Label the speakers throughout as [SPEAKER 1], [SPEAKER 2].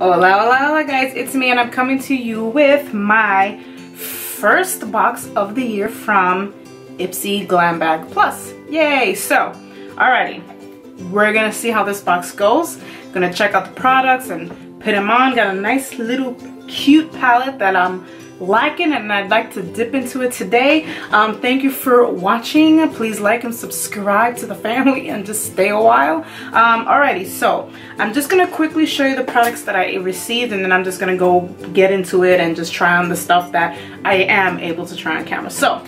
[SPEAKER 1] Hola, hola, hola guys, it's me and I'm coming to you with my first box of the year from Ipsy Glam Bag Plus. Yay! So, alrighty, we're gonna see how this box goes. Gonna check out the products and put them on. Got a nice little cute palette that I'm liking and I'd like to dip into it today. Um, thank you for watching. Please like and subscribe to the family and just stay a while. Um, alrighty, so I'm just gonna quickly show you the products that I received and then I'm just gonna go get into it and just try on the stuff that I am able to try on camera. So,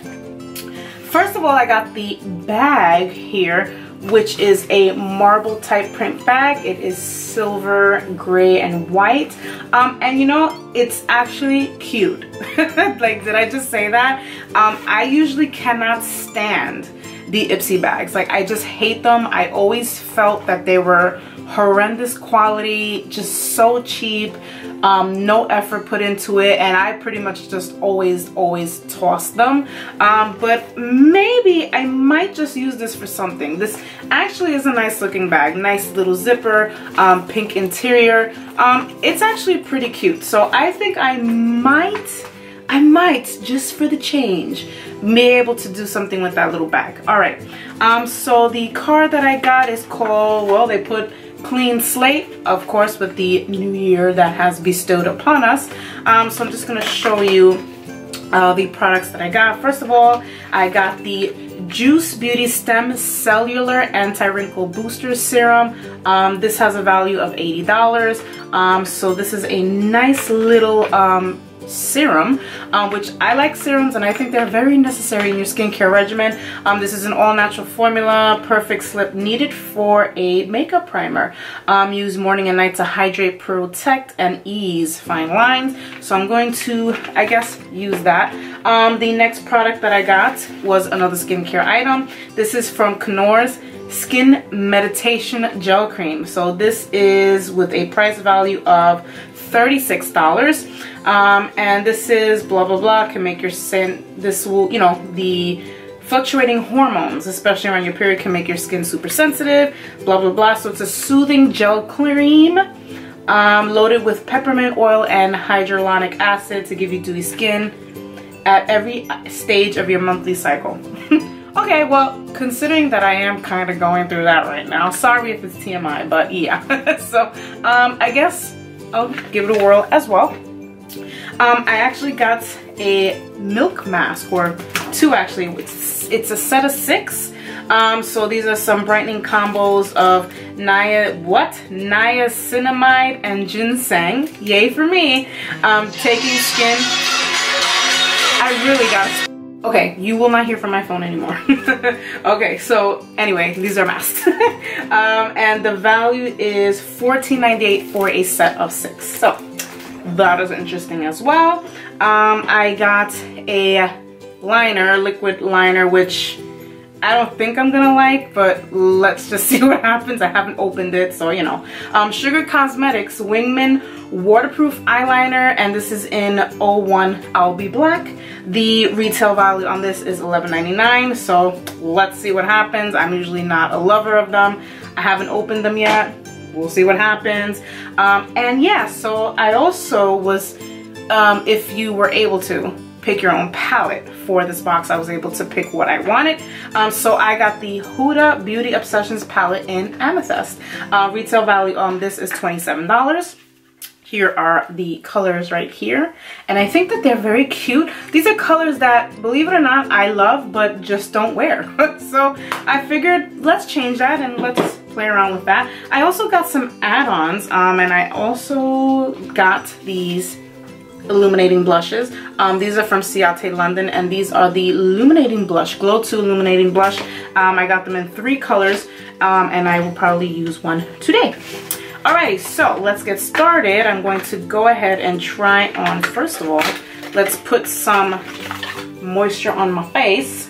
[SPEAKER 1] first of all, I got the bag here which is a marble type print bag. It is silver, gray, and white. Um, and you know, it's actually cute. like, did I just say that? Um, I usually cannot stand the Ipsy bags. Like, I just hate them. I always felt that they were horrendous quality, just so cheap, um, no effort put into it, and I pretty much just always, always toss them. Um, but maybe I might just use this for something. This actually is a nice looking bag, nice little zipper, um, pink interior. Um, it's actually pretty cute, so I think I might I might, just for the change, be able to do something with that little bag. All right, um, so the card that I got is called, well, they put clean slate, of course, with the new year that has bestowed upon us. Um, so I'm just gonna show you uh, the products that I got. First of all, I got the Juice Beauty Stem Cellular Anti-Wrinkle Booster Serum. Um, this has a value of $80. Um, so this is a nice little um, serum, um, which I like serums and I think they're very necessary in your skincare regimen. Um, this is an all-natural formula, perfect slip needed for a makeup primer. Um, use morning and night to hydrate, protect, and ease fine lines. So I'm going to, I guess, use that. Um, the next product that I got was another skincare item. This is from Knours Skin Meditation Gel Cream. So this is with a price value of $36. Um, and this is blah, blah, blah, can make your skin, this will, you know, the fluctuating hormones, especially around your period, can make your skin super sensitive, blah, blah, blah. So it's a soothing gel cream um, loaded with peppermint oil and hyaluronic acid to give you dewy skin at every stage of your monthly cycle. okay, well, considering that I am kind of going through that right now, sorry if it's TMI, but yeah. so, um, I guess I'll give it a whirl as well. Um, I actually got a milk mask, or two actually. It's, it's a set of six. Um, so these are some brightening combos of Nia, what? Niacinamide and ginseng. Yay for me. Um, taking skin. I really got Okay, you will not hear from my phone anymore. okay, so anyway, these are masks. um, and the value is $14.98 for a set of six. So that is interesting as well. Um, I got a liner, liquid liner, which I don't think I'm gonna like, but let's just see what happens. I haven't opened it, so you know. Um, Sugar Cosmetics Wingman Waterproof Eyeliner, and this is in 01 I'll Be Black. The retail value on this is $11.99, so let's see what happens. I'm usually not a lover of them. I haven't opened them yet. We'll see what happens. Um, and yeah, so I also was, um, if you were able to, pick your own palette for this box. I was able to pick what I wanted. Um, so I got the Huda Beauty Obsessions palette in Amethyst. Uh, retail value on this is $27. Here are the colors right here. And I think that they're very cute. These are colors that, believe it or not, I love, but just don't wear. so I figured let's change that and let's play around with that. I also got some add-ons um, and I also got these illuminating blushes. Um, these are from Ciate London and these are the illuminating blush, Glow-To illuminating blush. Um, I got them in three colors um, and I will probably use one today. Alright, so let's get started. I'm going to go ahead and try on, first of all, let's put some moisture on my face.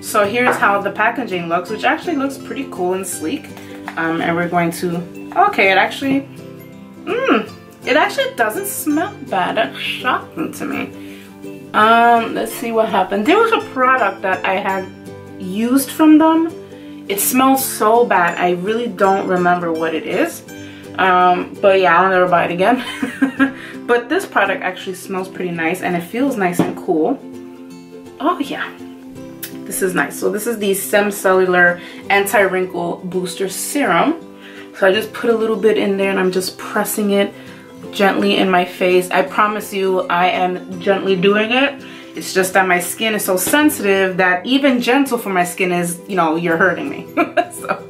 [SPEAKER 1] So here's how the packaging looks, which actually looks pretty cool and sleek. Um, and we're going to, okay, it actually, mmm, it actually doesn't smell bad. That's shocking to me. Um, let's see what happened. There was a product that I had used from them. It smells so bad. I really don't remember what it is. Um, but yeah, I'll never buy it again. but this product actually smells pretty nice and it feels nice and cool. Oh yeah, this is nice. So this is the Stem Cellular Anti-Wrinkle Booster Serum. So I just put a little bit in there and I'm just pressing it gently in my face. I promise you I am gently doing it. It's just that my skin is so sensitive that even gentle for my skin is, you know, you're hurting me. so.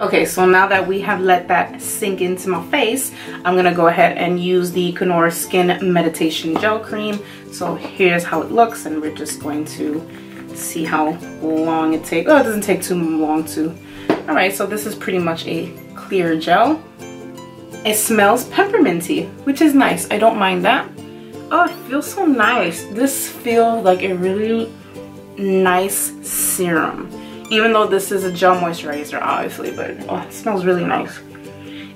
[SPEAKER 1] Okay, so now that we have let that sink into my face, I'm gonna go ahead and use the Knorr Skin Meditation Gel Cream. So here's how it looks and we're just going to see how long it takes. Oh, it doesn't take too long to. All right, so this is pretty much a clear gel. It smells pepperminty, which is nice. I don't mind that. Oh, it feels so nice. This feels like a really nice serum. Even though this is a gel moisturizer, obviously, but oh, it smells really nice.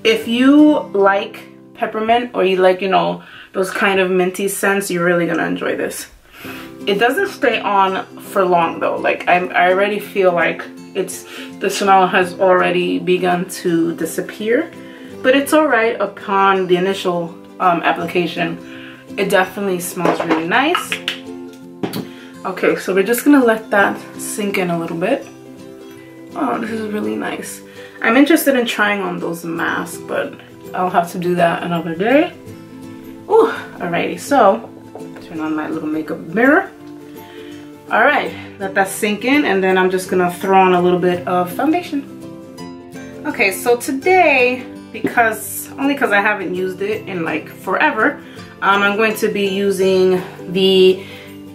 [SPEAKER 1] If you like peppermint or you like, you know, those kind of minty scents, you're really gonna enjoy this. It doesn't stay on for long though. Like I, I already feel like it's the smell has already begun to disappear but it's all right upon the initial um, application. It definitely smells really nice. Okay, so we're just gonna let that sink in a little bit. Oh, this is really nice. I'm interested in trying on those masks, but I'll have to do that another day. Ooh, alrighty, so turn on my little makeup mirror. All right, let that sink in and then I'm just gonna throw on a little bit of foundation. Okay, so today because only because I haven't used it in like forever um, I'm going to be using the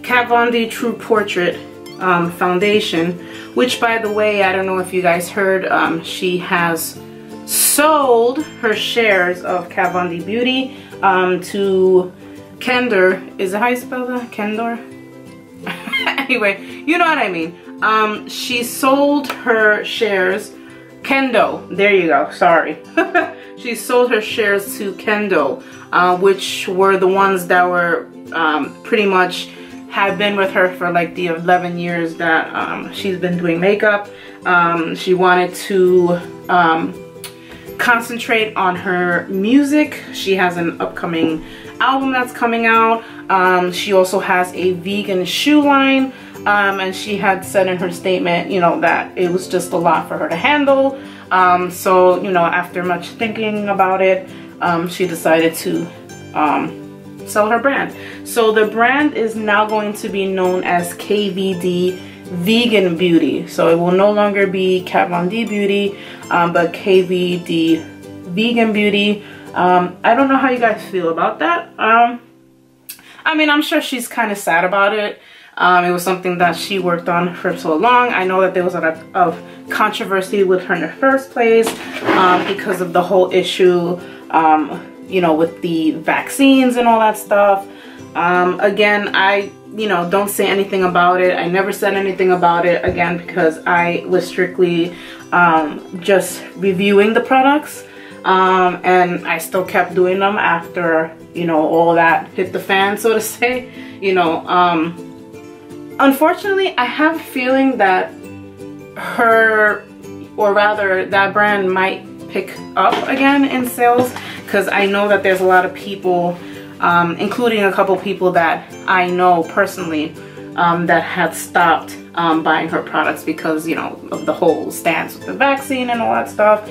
[SPEAKER 1] Kat Von D True Portrait um, foundation which by the way I don't know if you guys heard um, she has sold her shares of Kat Von D Beauty um, to Kendor is it how you spell that? Kendor? anyway you know what I mean um, she sold her shares Kendo, there you go, sorry. she sold her shares to Kendo, uh, which were the ones that were um, pretty much have been with her for like the 11 years that um, she's been doing makeup. Um, she wanted to um, concentrate on her music. She has an upcoming album that's coming out. Um, she also has a vegan shoe line um, and she had said in her statement, you know, that it was just a lot for her to handle. Um, so, you know, after much thinking about it, um, she decided to um, sell her brand. So the brand is now going to be known as KVD Vegan Beauty. So it will no longer be Kat Von D Beauty, um, but KVD Vegan Beauty. Um, I don't know how you guys feel about that. I mean, I'm sure she's kind of sad about it. Um, it was something that she worked on for so long. I know that there was a lot of controversy with her in the first place um, because of the whole issue, um, you know, with the vaccines and all that stuff. Um, again, I, you know, don't say anything about it. I never said anything about it, again, because I was strictly um, just reviewing the products. Um, and I still kept doing them after, you know, all that hit the fan, so to say. You know, unfortunately, I have a feeling that her, or rather that brand might pick up again in sales because I know that there's a lot of people, um, including a couple people that I know personally um, that had stopped um, buying her products because, you know, of the whole stance with the vaccine and all that stuff.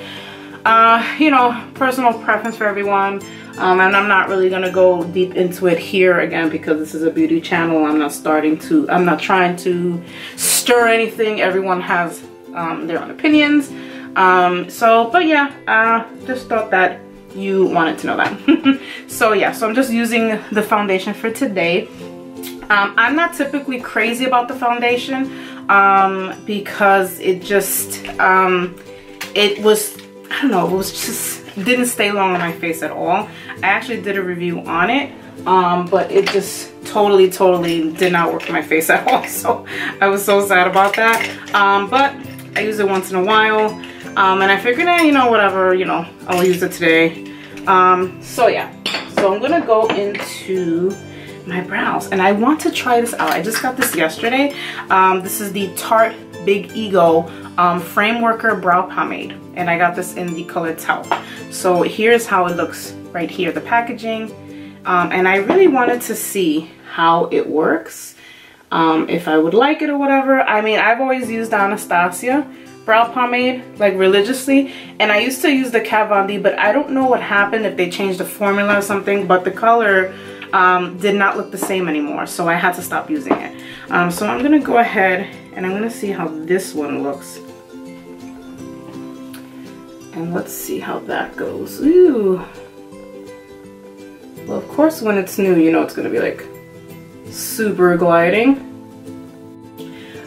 [SPEAKER 1] Uh, you know, personal preference for everyone. Um, and I'm not really gonna go deep into it here again because this is a beauty channel. I'm not starting to, I'm not trying to stir anything. Everyone has um, their own opinions. Um, so, but yeah, uh, just thought that you wanted to know that. so yeah, so I'm just using the foundation for today. Um, I'm not typically crazy about the foundation um, because it just, um, it was, I don't know, it was just, didn't stay long on my face at all. I actually did a review on it, um, but it just totally, totally did not work on my face at all. So I was so sad about that. Um, but I use it once in a while. Um, and I figured, eh, you know, whatever, you know, I'll use it today. Um, so yeah, so I'm gonna go into my brows and I want to try this out. I just got this yesterday. Um, this is the Tarte Big Ego um, Brow Pomade and I got this in the color Taupe. So here's how it looks right here, the packaging. Um, and I really wanted to see how it works, um, if I would like it or whatever. I mean, I've always used Anastasia brow pomade like religiously and I used to use the Kat Von D but I don't know what happened if they changed the formula or something but the color um, did not look the same anymore so I had to stop using it um, so I'm gonna go ahead and I'm gonna see how this one looks and let's see how that goes Ooh. Well, of course, when it's new, you know it's gonna be like super gliding.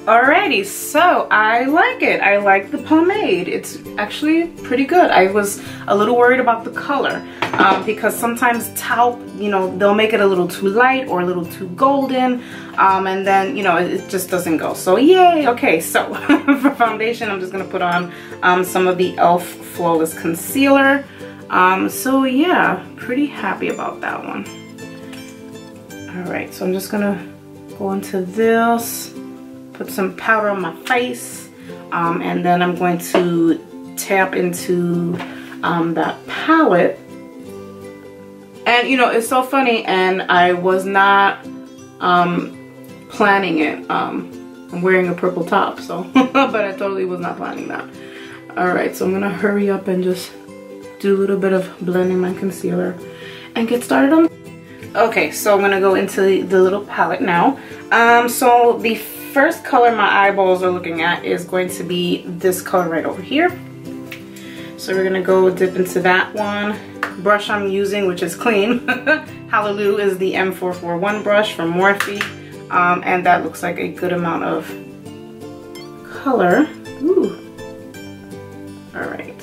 [SPEAKER 1] Alrighty, so I like it. I like the pomade. It's actually pretty good. I was a little worried about the color um, because sometimes taupe, you know, they'll make it a little too light or a little too golden um, and then, you know, it, just doesn't go. So yay, okay, so for foundation, I'm just gonna put on um, some of the e.l.f. Flawless Concealer. Um, so yeah, pretty happy about that one. All right, so I'm just gonna go into this, put some powder on my face, um, and then I'm going to tap into um, that palette. And you know, it's so funny, and I was not um, planning it. Um, I'm wearing a purple top, so, but I totally was not planning that. All right, so I'm gonna hurry up and just do a little bit of blending my concealer and get started on okay so I'm gonna go into the little palette now um, so the first color my eyeballs are looking at is going to be this color right over here. So we're gonna go dip into that one. Brush I'm using which is clean. Hallelujah is the M441 brush from Morphe. Um, and that looks like a good amount of color. Ooh. all right.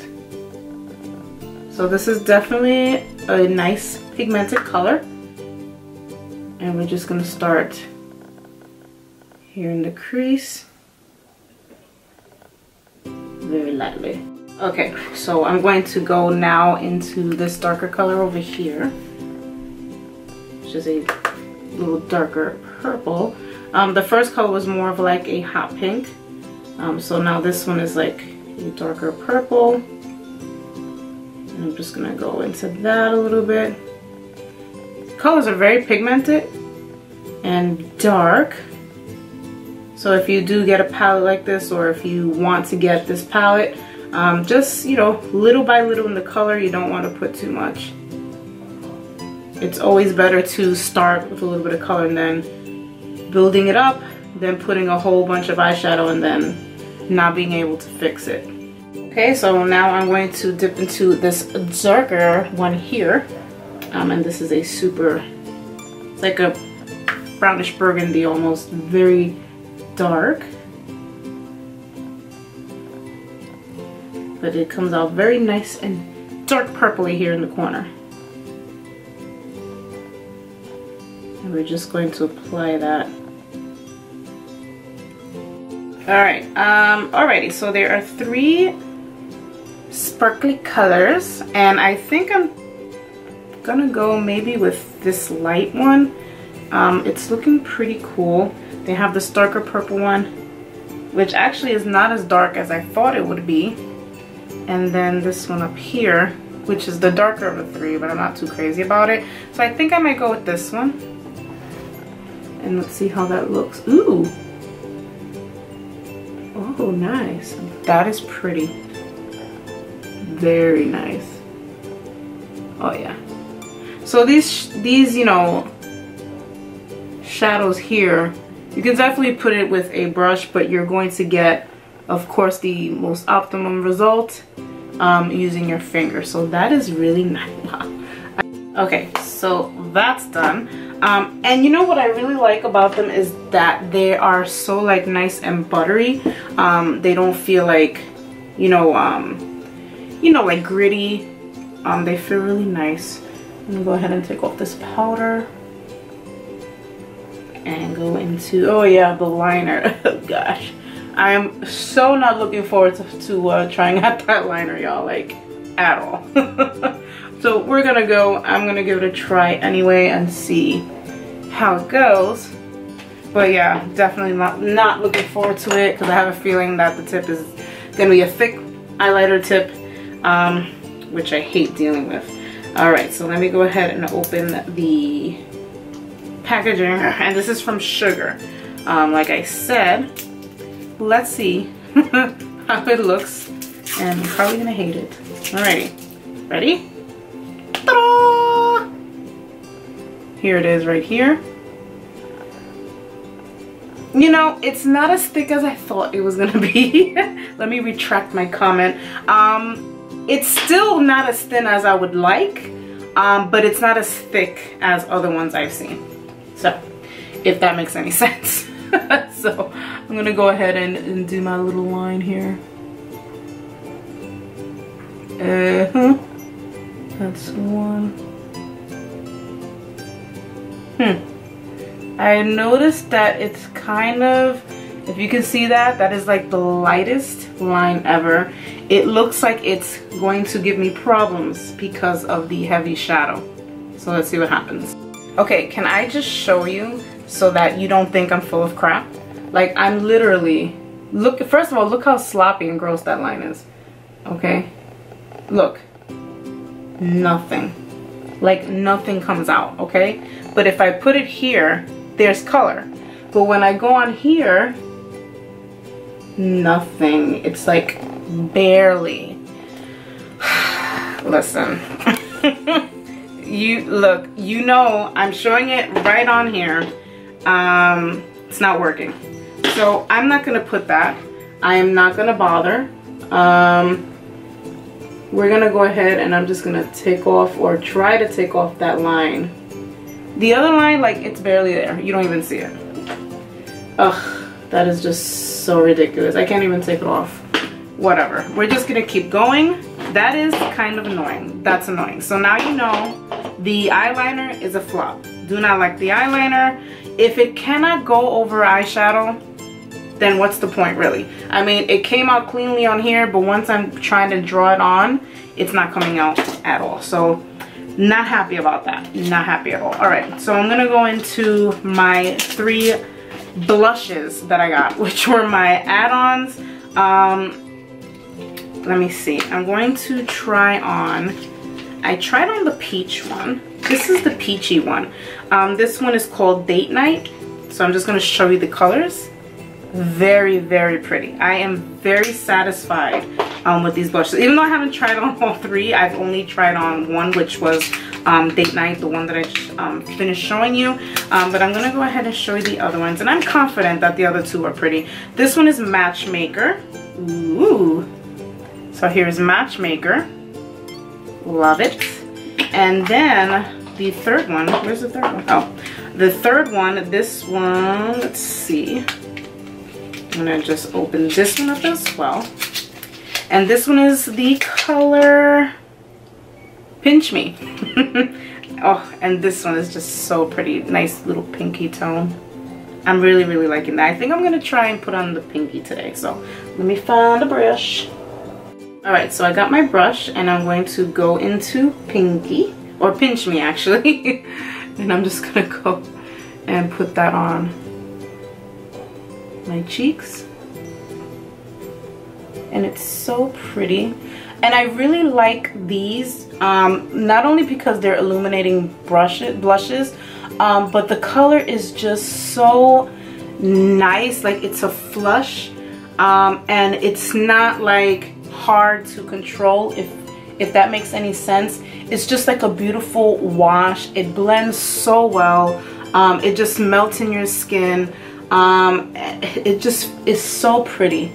[SPEAKER 1] So this is definitely a nice pigmented color. And we're just to start here in the crease. Very lightly. Okay, so I'm going to go now into this darker color over here. Which is a little darker purple. Um, the first color was more of like a hot pink. Um, so now this one is like a darker purple. and I'm just gonna go into that a little bit. Colors are very pigmented and dark. So if you do get a palette like this or if you want to get this palette, um, just, you know, little by little in the color, you don't want to put too much. It's always better to start with a little bit of color and then building it up, then putting a whole bunch of eyeshadow and then not being able to fix it. Okay, so now I'm going to dip into this darker one here. Um, and this is a super, it's like a brownish burgundy almost, very dark. But it comes out very nice and dark purpley here in the corner. And we're just going to apply that Alright, um, alrighty, so there are three sparkly colors and I think I'm gonna go maybe with this light one um, it's looking pretty cool they have this darker purple one which actually is not as dark as I thought it would be. And then this one up here which is the darker of the three but I'm not too crazy about it. So I think I might go with this one. And let's see how that looks. Ooh! Oh nice. That is pretty. Very nice. Oh yeah. So these these you know shadows here you can definitely put it with a brush but you're going to get of course the most optimum result um, using your finger. So that is really nice. Okay so that's done. Um, and you know what I really like about them is that they are so like nice and buttery. Um, they don't feel like you know um, you know, like gritty. Um, they feel really nice. I'm gonna go ahead and take off this powder and go into, oh yeah, the liner. gosh. I am so not looking forward to, to uh, trying out that liner, y'all, like, at all. so we're gonna go, I'm gonna give it a try anyway and see how it goes. But yeah, definitely not, not looking forward to it because I have a feeling that the tip is gonna be a thick eyeliner tip um, which I hate dealing with. All right, so let me go ahead and open the packaging. And this is from Sugar. Um, like I said, let's see how it looks. And I'm probably gonna hate it. Alrighty, ready? Here it is right here. You know, it's not as thick as I thought it was gonna be. Let me retract my comment. Um, it's still not as thin as I would like, um, but it's not as thick as other ones I've seen. So, if that makes any sense. so, I'm gonna go ahead and, and do my little line here. Uh-huh. That's one. Hmm. I noticed that it's kind of, if you can see that, that is like the lightest line ever. It looks like it's going to give me problems because of the heavy shadow. So let's see what happens. Okay, can I just show you so that you don't think I'm full of crap? Like I'm literally, look, first of all, look how sloppy and gross that line is. Okay, look, nothing. Like nothing comes out, okay? But if I put it here, there's color. But when I go on here, nothing. It's like barely. Listen. you look, you know I'm showing it right on here. Um, it's not working. So I'm not gonna put that. I am not gonna bother. Um, we're gonna go ahead and I'm just gonna take off or try to take off that line the other line, like, it's barely there. You don't even see it. Ugh, that is just so ridiculous. I can't even take it off. Whatever. We're just gonna keep going. That is kind of annoying. That's annoying. So now you know the eyeliner is a flop. Do not like the eyeliner. If it cannot go over eyeshadow, then what's the point really? I mean, it came out cleanly on here, but once I'm trying to draw it on, it's not coming out at all. So not happy about that. Not happy at all. All right, so I'm gonna go into my three blushes that I got, which were my add-ons. Um, let me see. I'm going to try on, I tried on the peach one. This is the peachy one. Um, this one is called Date Night. So I'm just gonna show you the colors. Very, very pretty. I am very satisfied um, with these blushes. Even though I haven't tried on all three, I've only tried on one, which was um, Date Night, the one that I um, finished showing you. Um, but I'm going to go ahead and show you the other ones. And I'm confident that the other two are pretty. This one is Matchmaker. Ooh. So here's Matchmaker. Love it. And then the third one, where's the third one? Oh, the third one, this one, let's see. I'm gonna just open this one up as well. And this one is the color Pinch Me. oh, and this one is just so pretty. Nice little pinky tone. I'm really, really liking that. I think I'm going to try and put on the pinky today. So let me find a brush. Alright, so I got my brush and I'm going to go into pinky. Or pinch me actually. and I'm just to go and put that on my cheeks and it's so pretty and I really like these um, not only because they're illuminating brush blushes um, but the color is just so nice like it's a flush um, and it's not like hard to control if if that makes any sense. It's just like a beautiful wash. It blends so well. Um, it just melts in your skin. Um, it just is so pretty.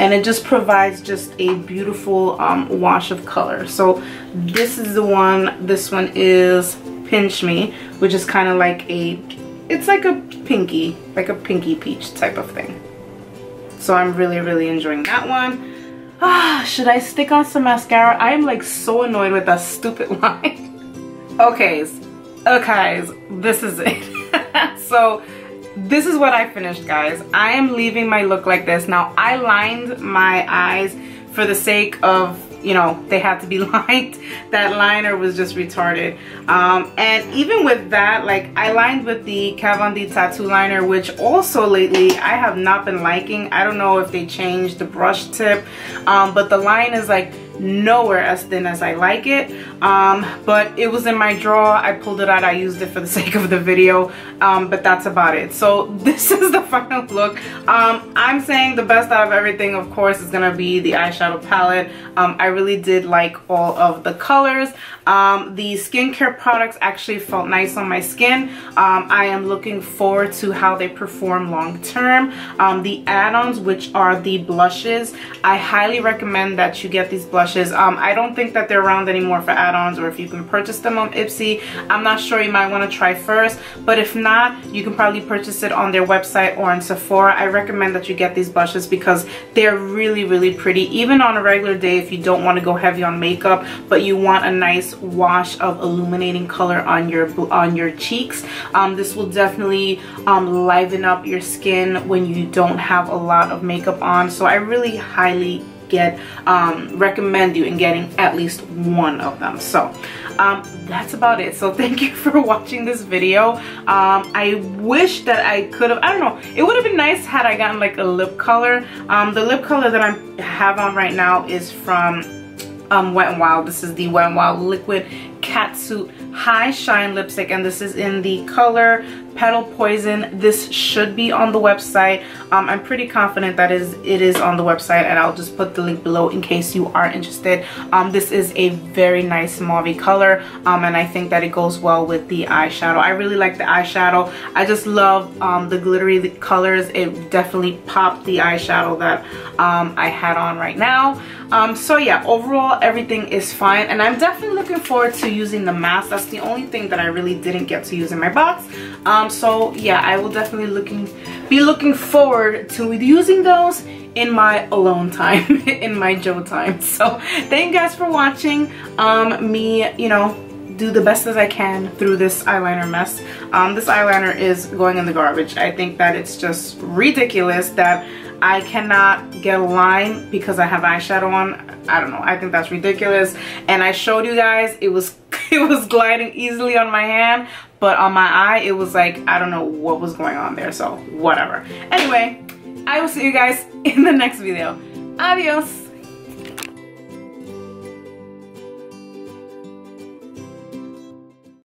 [SPEAKER 1] And it just provides just a beautiful um, wash of color. So this is the one this one is pinch me which is kind of like a it's like a pinky like a pinky peach type of thing. So I'm really really enjoying that one ah should I stick on some mascara? I'm like so annoyed with that stupid line. Okay okay this is it. So this is what I finished guys. I am leaving my look like this. Now I lined my eyes for the sake of you know they had to be lined. That liner was just retarded. Um, and even with that like I lined with the D tattoo liner which also lately I have not been liking. I don't know if they changed the brush tip um, but the line is like nowhere as thin as I like it. Um, but it was in my drawer. I pulled it out. I used it for the sake of the video. Um, but that's about it. So this is the final look. Um, I'm saying the best out of everything, of course, is to be the eyeshadow palette. Um, I really did like all of the colors. Um, the skincare products actually felt nice on my skin. Um, I am looking forward to how they perform long term. The add-ons, which are the blushes, I highly recommend that you get these blushes. Um, I don't think that they're around anymore for add-ons or if you can purchase them on Ipsy. I'm not sure you might want to try first, but if not, you can probably purchase it on their website or in Sephora. I recommend that you get these blushes because they're really, really pretty. Even on a regular day if you don't want to go heavy on makeup, but you want a nice wash of illuminating color on your on your cheeks. Um, this will definitely um, liven up your skin when you don't have a lot of makeup on. So I really highly get um, recommend you in getting at least one of them. So um, that's about it. So thank you for watching this video. Um, I wish that I could have, I don't know, it would have been nice had I gotten like a lip color. Um, the lip color that I have on right now is from um, Wet n Wild. This is the Wet n Wild Liquid Catsuit High Shine Lipstick and this is in the color Petal Poison. This should be on the website. Um, I'm pretty confident that is it is on the website and I'll just put the link below in case you are interested. Um, this is a very nice mauve color um, and I think that it goes well with the eyeshadow. I really like the eyeshadow. I just love um, the glittery colors. It definitely popped the eyeshadow that um, I had on right now. Um, so yeah, overall everything is fine and I'm definitely looking forward to using the mask. That's the only thing that I really didn't get to use in my box. Um, so yeah, I will definitely looking be looking forward to using those in my alone time, in my Jo time. So thank you guys for watching um, me, you know, do the best as I can through this eyeliner mess. Um, this eyeliner is going in the garbage. I think that it's just ridiculous that I cannot get a line because I have eyeshadow on. I don't know. I think that's ridiculous. And I showed you guys it was it was gliding easily on my hand, but on my eye it was like I don't know what was going on there. So whatever. Anyway, I will see you guys in the next video. Adios.